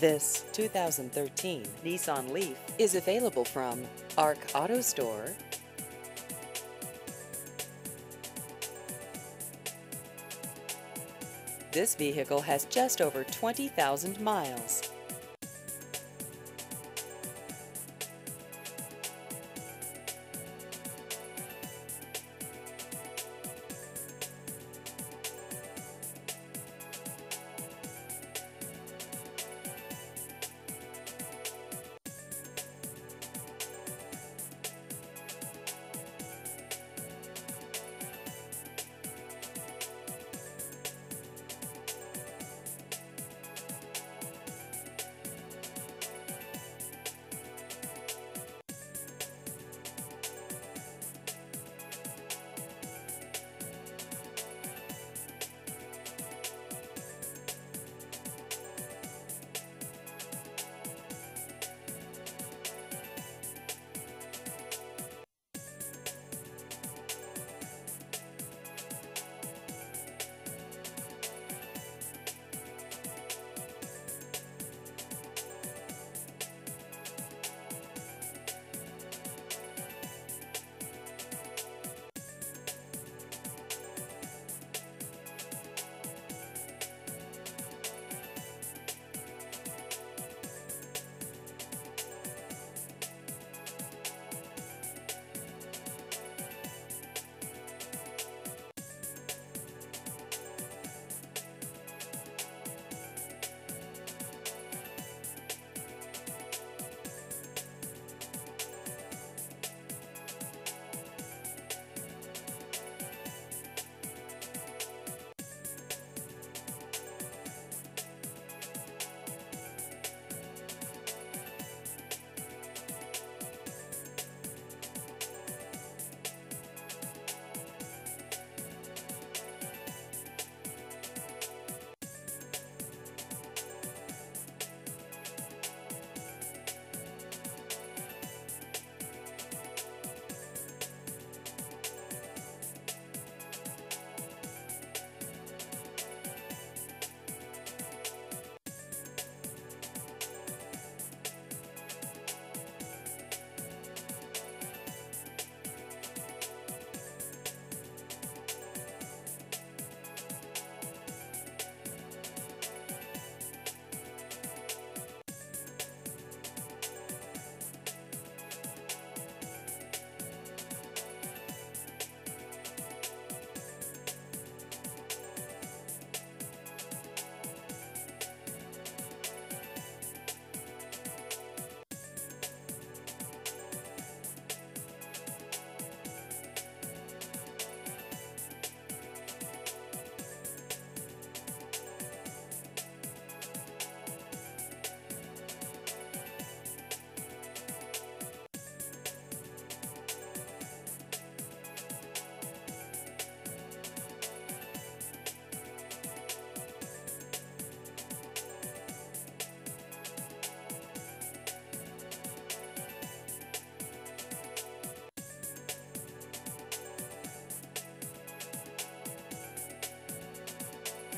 This 2013 Nissan Leaf is available from ARC Auto Store. This vehicle has just over 20,000 miles.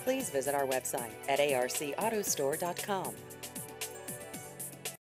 Please visit our website at arcautostore.com.